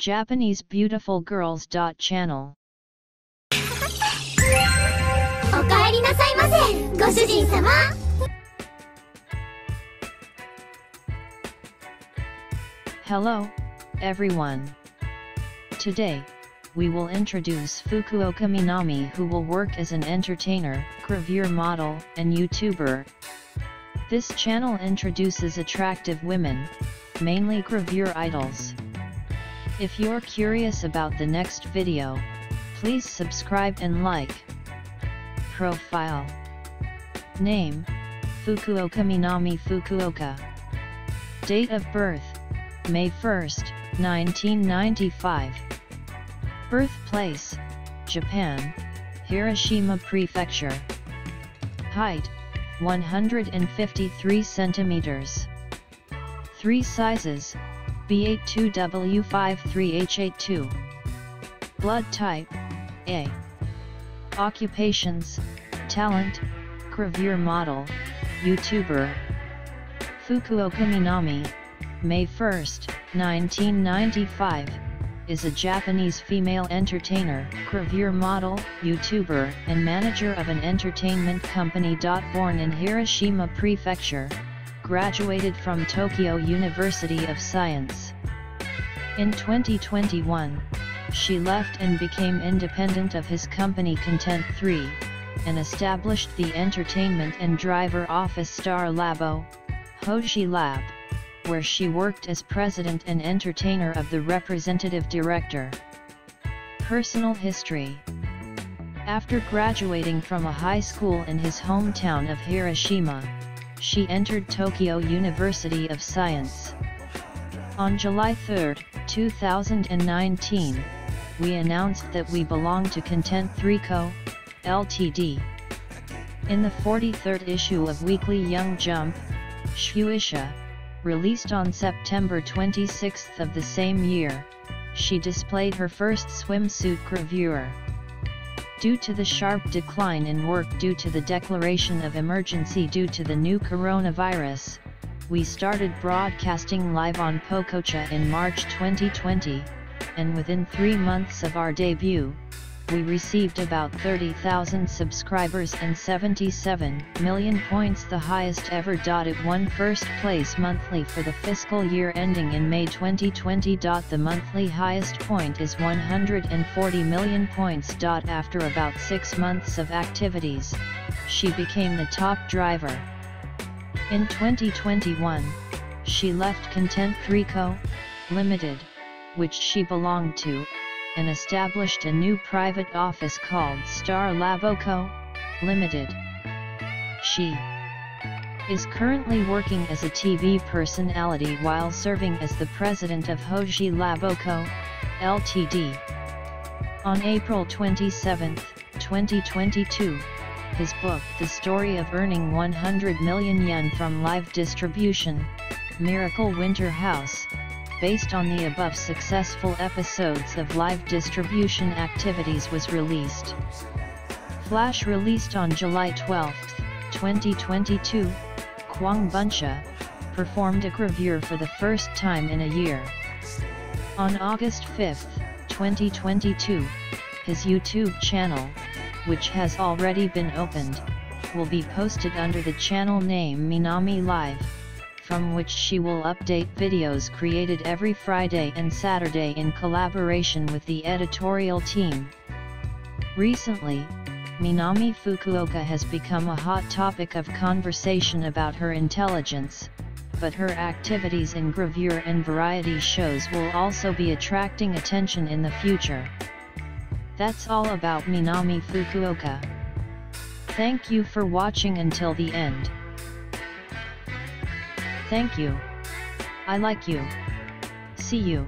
Japanese Beautiful Girls. Channel おかえりなさいませご主人様 Hello, everyone. Today, we will introduce Fukuoka Minami who will work as an entertainer, gravure model, and YouTuber. This channel introduces attractive women, mainly gravure idols. If you're curious about the next video, please subscribe and like. Profile. Name. Fukuoka Minami Fukuoka. Date of birth. May 1st, 1995 Birthplace. Japan. Hiroshima Prefecture. Height. 153 centimeters. 3 sizes B82W53H82 Blood type A. Occupations Talent Gravure model YouTuber. Fukuoka Minami May 1st, 1995 is a Japanese female entertainer, gravure model, YouTuber, and manager of an entertainment company. Born in Hiroshima Prefecture, graduated from Tokyo University of Science. In 2021, she left and became independent of his company Content 3, and established the entertainment and driver office Star Labo, Hoshi Lab where she worked as president and entertainer of the representative director. Personal history After graduating from a high school in his hometown of Hiroshima, she entered Tokyo University of Science. On July 3, 2019, we announced that we belong to Content 3 Co., Ltd. In the 43rd issue of Weekly Young Jump, Shueisha, Released on September 26 of the same year, she displayed her first swimsuit gravure. Due to the sharp decline in work due to the declaration of emergency due to the new coronavirus, we started broadcasting live on Pococha in March 2020, and within three months of our debut, we received about 30,000 subscribers and 77 million points the highest ever. It won first place monthly for the fiscal year ending in May 2020. The monthly highest point is 140 million points. After about 6 months of activities, she became the top driver. In 2021, she left Content 3 Co. Limited, which she belonged to, and established a new private office called Star Laboco, Limited. She is currently working as a TV personality while serving as the president of Hoshi Laboco, Ltd. On April 27, 2022, his book The Story of Earning 100 Million Yen from Live Distribution, Miracle Winter House, based on the above successful episodes of live distribution activities was released. Flash released on July 12, 2022, Kobunsha, performed a gravure for the first time in a year. On August 5, 2022, his YouTube channel, which has already been opened, will be posted under the channel name Minami Live from which she will update videos created every Friday and Saturday in collaboration with the editorial team. Recently, Minami Fukuoka has become a hot topic of conversation about her intelligence, but her activities in gravure and variety shows will also be attracting attention in the future. That's all about Minami Fukuoka. Thank you for watching until the end. Thank you. I like you. See you.